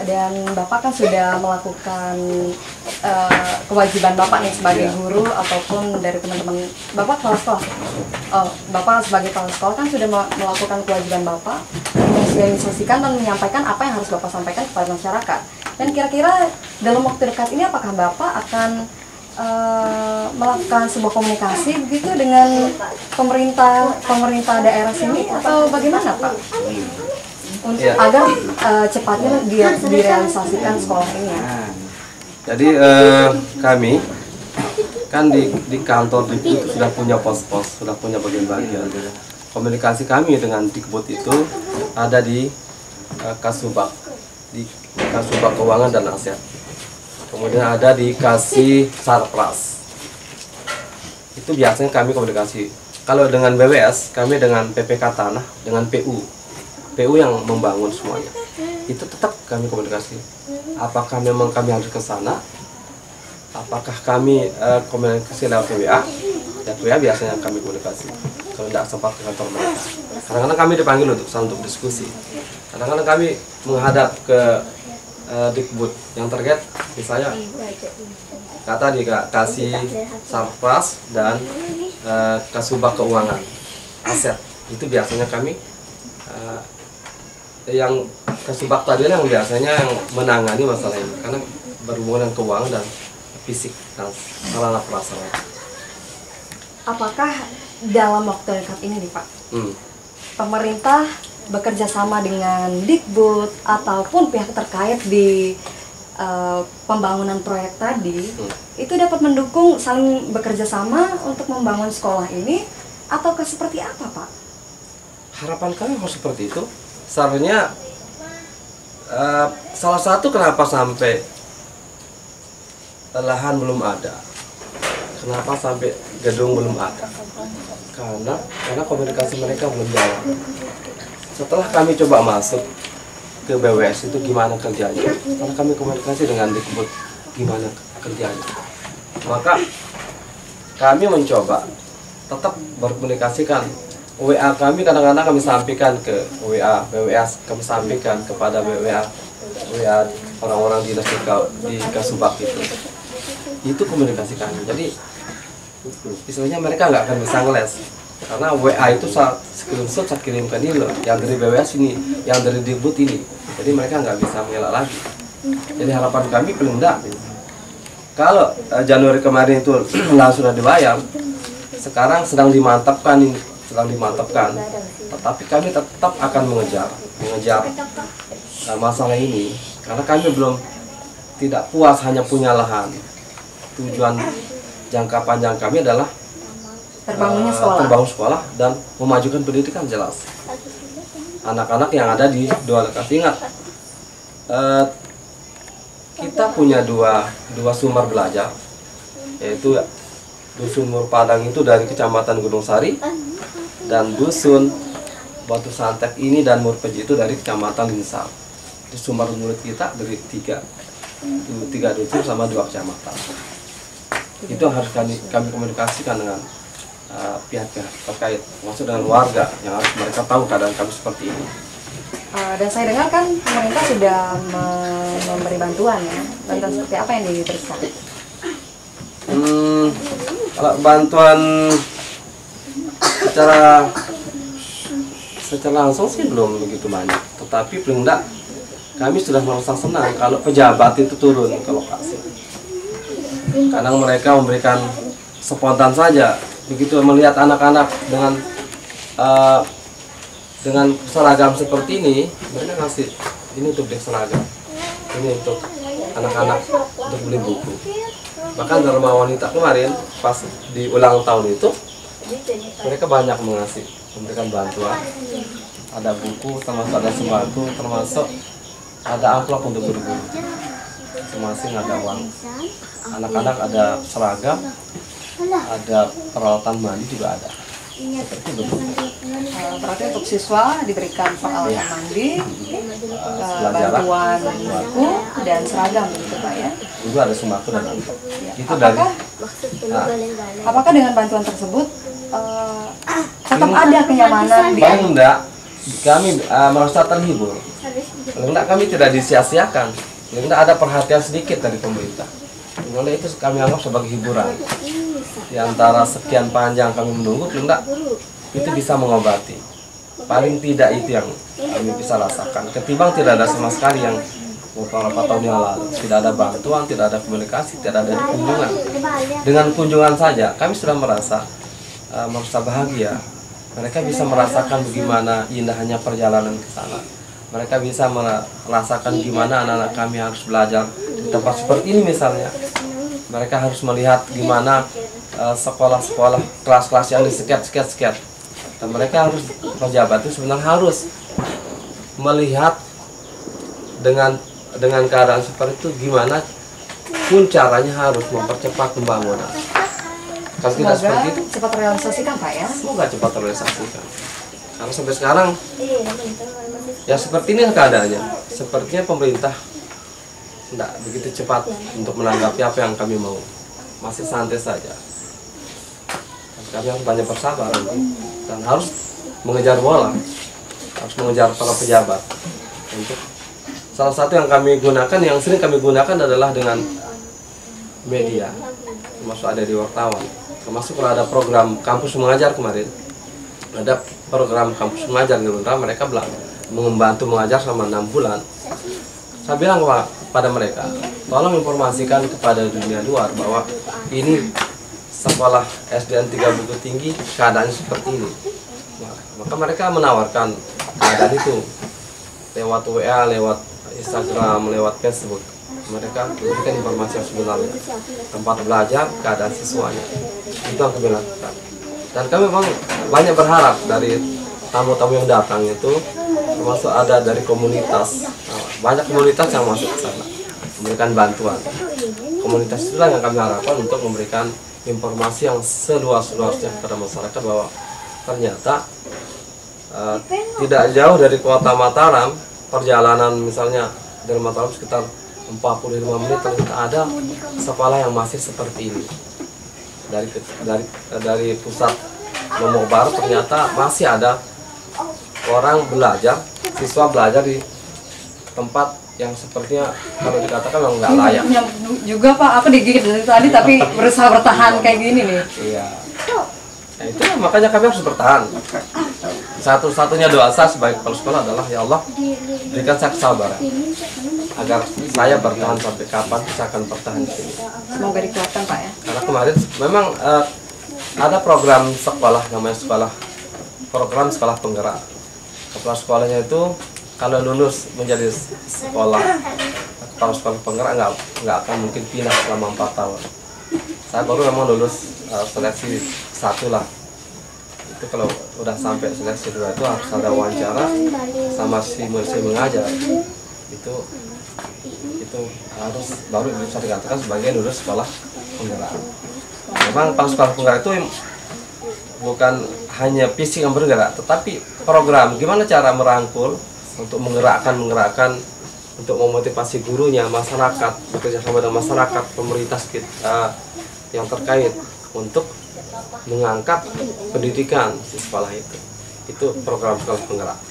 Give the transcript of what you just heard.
Dan Bapak kan sudah melakukan eh, kewajiban Bapak nih sebagai Iya. guru ataupun dari teman-teman Bapak kepala sekolah. Oh, Bapak sebagai kepala sekolah kan sudah me- melakukan kewajiban Bapak mensosialisasikan dan menyampaikan apa yang harus Bapak sampaikan kepada masyarakat. Dan kira-kira dalam waktu dekat ini apakah Bapak akan eh, melakukan sebuah komunikasi begitu dengan pemerintah pemerintah daerah sini atau bagaimana Pak? Untuk Iya. agar eh, cepatnya dia direalisasikan sekolah ini. ya. Jadi eh, kami kan di, di kantor di itu sudah punya pos-pos, sudah punya bagian-bagian. Komunikasi kami dengan Dikbud itu ada di eh, Kasubag, di Kasubag Keuangan dan Aset. Kemudian ada di Kasih Sarpras. Itu biasanya kami komunikasi. Kalau dengan BWS, kami dengan PPK Tanah, dengan PU. PU yang membangun semuanya. Itu tetap kami komunikasi. Apakah memang kami harus ke sana? Apakah kami eh, komunikasi lewat WA? Ya WA biasanya kami komunikasi. Kalau tidak sempat ke kantor mereka. Kadang-kadang kami dipanggil untuk untuk diskusi. Kadang-kadang kami menghadap ke eh, Dikbud yang terkait misalnya kata dikasih sarpras dan eh, kasubag keuangan aset itu biasanya kami yang kasubag tadi yang biasanya yang menangani masalah ini karena berhubungan dengan keuangan dan fisik dan sarana prasarana. Apakah dalam waktu dekat ini nih Pak, Hmm. pemerintah bekerja sama dengan Dikbud ataupun pihak terkait di eh, pembangunan proyek tadi Hmm. itu dapat mendukung saling bekerja sama untuk membangun sekolah ini ataukah seperti apa Pak? Harapan kami harus seperti itu. Seharusnya eh, salah satu kenapa sampai lahan belum ada, kenapa sampai gedung belum ada, karena karena komunikasi mereka belum jalan. Setelah kami coba masuk ke BWS itu gimana kerjanya, karena kami komunikasi dengan Dikbud gimana kerjanya, maka kami mencoba tetap berkomunikasikan WA kami kadang-kadang kami sampaikan ke WA BWS kami sampaikan kepada WA WA orang-orang di, Ka- di Kasubag itu. Itu komunikasi kami. Jadi istilahnya mereka nggak akan bisa ngeles. Karena WA itu saat screenshot saya kirimkan ini loh yang dari BWS ini yang dari Dibut ini. Jadi mereka nggak bisa mengelak lagi. Jadi harapan kami paling kalau eh, Januari kemarin itu lahan sudah dibayar sekarang sedang dimantapkan ini sedang dimantapkan tetapi kami tetap akan mengejar mengejar. Eh, masalah ini karena kami belum tidak puas hanya punya lahan. Tujuan jangka panjang kami adalah Terbangunnya eh, sekolah. terbangun sekolah dan memajukan pendidikan jelas. Anak-anak yang ada di dua lokasi ingat eh, kita punya dua dua sumber belajar yaitu dusun Murpadang itu dari kecamatan Gunung Sari dan dusun Batu Santek ini dan Murpeji itu dari kecamatan Linsar. Itu sumber murid kita dari tiga tiga dusun sama dua kecamatan. Itu yang harus kami, kami komunikasikan dengan uh, pihak-pihak terkait, maksud dengan warga yang harus mereka tahu keadaan kami seperti ini. Eh, dan saya dengar kan pemerintah sudah me- memberi bantuan ya. Bantuan seperti apa yang diberikan? Hmm, kalau bantuan secara secara langsung sih belum begitu banyak. Tetapi paling enggak kami sudah merasa senang kalau pejabat itu turun ke lokasi. Kadang mereka memberikan spontan saja. Begitu melihat anak-anak dengan eh, dengan seragam seperti ini, mereka ngasih ini untuk beli seragam, ini untuk anak-anak untuk beli buku bahkan Dharma Wanita kemarin pas di ulang tahun itu mereka banyak mengasih memberikan bantuan. Ada buku termasuk ada sembako termasuk ada amplop untuk guru-guru masing-masing ada uang. Anak-anak ada seragam ada peralatan mandi juga ada seperti itu Eh, berarti untuk siswa diberikan peralatan mandi, eh, Pelajaran. bantuan buku dan seragam begitu Pak ya. juga ada sembako dan itu dari Apakah nah, apakah dengan bantuan tersebut eh, tetap ada kenyamanan di paling enggak kami uh, merasa terhibur. Paling kami tidak disia-siakan. Paling ada perhatian sedikit dari pemerintah. Paling itu kami anggap sebagai hiburan. Di antara sekian panjang kami menunggu, paling itu bisa mengobati. Paling tidak itu yang kami bisa rasakan. Ketimbang tidak ada sama sekali yang beberapa tahun yang lalu. Tidak ada bantuan, tidak ada komunikasi, tidak ada kunjungan. Dengan kunjungan saja, kami sudah merasa uh, merasa bahagia. Mereka bisa merasakan bagaimana indahnya perjalanan ke sana. Mereka bisa merasakan gimana anak-anak kami harus belajar di tempat seperti ini misalnya. Mereka harus melihat gimana sekolah-sekolah kelas-kelas yang disekat-sekat-sekat. Dan mereka harus pejabat itu sebenarnya harus melihat dengan dengan keadaan seperti itu gimana pun caranya harus mempercepat pembangunan. Kalau tidak seperti itu, cepat terrealisasikan Pak ya. Semoga cepat terrealisasikan. Karena sampai sekarang ya seperti ini keadaannya. Sepertinya pemerintah tidak begitu cepat untuk menanggapi apa yang kami mau. Masih santai saja. Kami harus banyak bersabar. Dan harus mengejar bola, harus mengejar para pejabat. Untuk salah satu yang kami gunakan yang sering kami gunakan adalah dengan media. Termasuk ada di wartawan. Termasuk kalau ada program kampus mengajar kemarin. Ada program kampus mengajar di Gerindra mereka bilang membantu mengajar selama enam bulan. Saya bilang kepada mereka tolong informasikan kepada dunia luar bahwa ini sekolah SDN 3 Bukit Tinggi keadaannya seperti ini. Maka mereka menawarkan keadaan itu lewat WA, lewat Instagram, lewat Facebook. Mereka memberikan informasi yang sebenarnya. Tempat belajar, keadaan siswanya itu yang kami lakukan. Dan kami memang banyak berharap dari tamu-tamu yang datang itu termasuk ada dari komunitas. Banyak komunitas yang masuk ke sana. Memberikan bantuan. Komunitas itulah yang kami harapkan untuk memberikan informasi yang seluas-luasnya kepada masyarakat bahwa ternyata uh, tidak jauh dari kota Mataram perjalanan misalnya dari Mataram sekitar 45 menit ternyata ada sekolah yang masih seperti ini. Dari dari dari pusat Lombok Barat ternyata masih ada orang belajar siswa belajar di tempat yang sepertinya kalau dikatakan memang nggak layak juga pak aku digigit dari tadi tapi berusaha bertahan kayak gini nih iya nah, itu makanya kami harus bertahan satu-satunya doa saya sebagai kepala sekolah adalah ya Allah berikan saya kesabaran agar saya bertahan sampai kapan saya akan bertahan di sini. Semoga dikuatkan Pak ya. Karena kemarin memang uh, ada program sekolah namanya sekolah program sekolah penggerak. Kepala sekolahnya itu kalau lulus menjadi sekolah kepala sekolah penggerak nggak nggak akan mungkin pindah selama empat tahun. Saya baru memang lulus uh, seleksi satu lah itu kalau udah sampai seleksi dua itu harus ada wawancara sama si si mengajar itu itu harus baru bisa dikatakan sebagai lulus sekolah penggerak. Memang pas sekolah penggerak itu bukan hanya fisik yang bergerak, tetapi program gimana cara merangkul untuk menggerakkan menggerakkan untuk memotivasi gurunya, masyarakat bekerja sama dengan masyarakat, pemerintah kita yang terkait untuk mengangkat pendidikan di sekolah itu. Itu program sekolah penggerak.